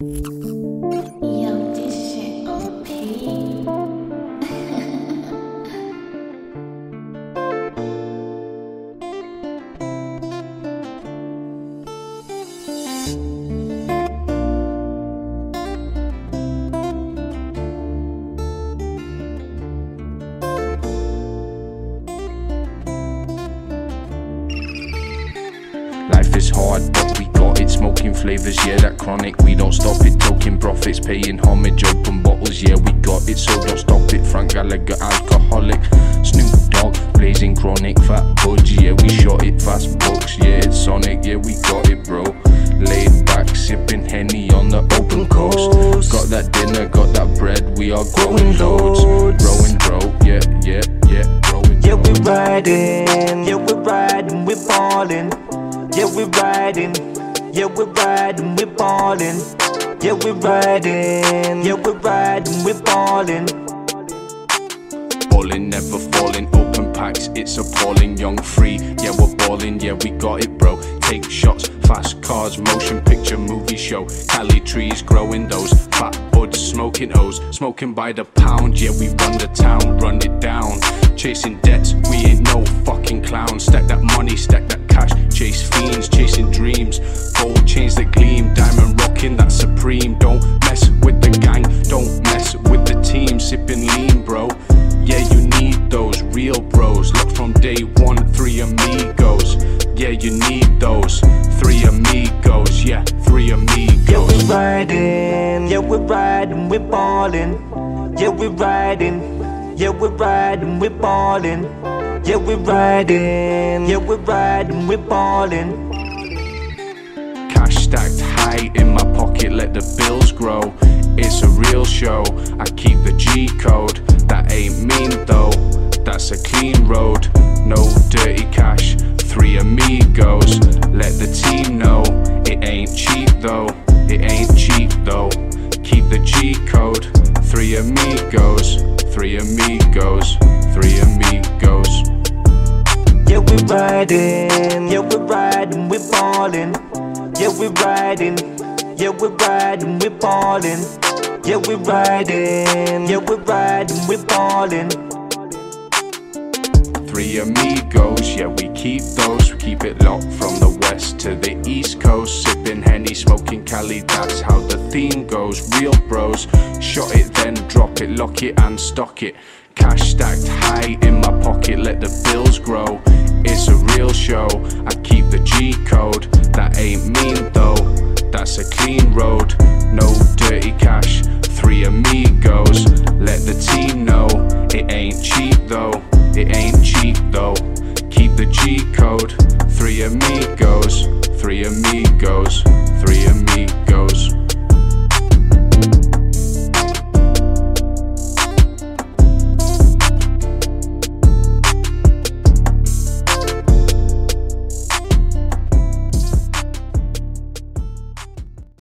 thank is hard, but we got it. Smoking flavors, yeah, that chronic. We don't stop it. Token profits, paying homage. Open bottles, yeah, we got it. So don't stop it. Frank Gallagher, alcoholic. Snoop Dogg, blazing chronic. Fat Budge, yeah, we shot it. Fast books, yeah, it's Sonic, yeah, we got it, bro. Laid back, sipping Henny on the open coast. Got that dinner, got that bread. We are growing loads. Growing, bro, yeah, yeah, yeah, growing. Yeah, we're riding, yeah, we're riding, we ballin'. Yeah, we're riding, yeah, we're riding, we ballin'. Yeah, we're riding, yeah, we're riding, we ballin'. Ballin', never falling, open packs, it's appalling. Young free, yeah, we're ballin', yeah, we got it, bro. Take shots, fast cars, motion picture, movie show. Cali trees growing those fat buds, smoking O's, smoking by the pound, yeah, we run the town, run it down. Chasing debts, we ain't no fucking clowns. Stack that money, stack that chase fiends, chasing dreams. Gold chains that gleam, diamond rocking, that supreme. Don't mess with the gang, don't mess with the team. Sipping lean, bro. Yeah, you need those real bros. Look from day one, three amigos. Yeah, you need those three amigos. Yeah, three amigos. Yeah, amigos. we riding, yeah, we're riding, we ballin'. Yeah, we're riding, yeah, we're riding, We're ballin'. Yeah, we're riding, yeah, we're riding, we ballin'. Cash stacked high in my pocket, let the bills grow. It's a real show. I keep the G code. That ain't mean though. That's a clean road. No dirty cash. Three amigos. Let the team know. It ain't cheap though. It ain't cheap though. Keep the G code. Three amigos. Three amigos. Three amigos. Yeah, we riding, yeah, we riding, we ballin'. Yeah, we riding, yeah, we riding, we ballin'. Yeah, we riding, yeah, we riding, we ballin'. Three amigos, yeah, we keep those. We keep it locked from the west to the east coast. Sipping Henny, smoking Cali, that's how the theme goes. Real bros, shot it, then drop it, lock it and stock it. Cash stacked high in my pocket, let the bills grow. It's a real show, I keep the G code. That ain't mean though, that's a clean road. No dirty cash, three amigos. Let the team know it ain't cheap though. It ain't cheap though. Keep the G code. Three amigos Three amigos Three amigos.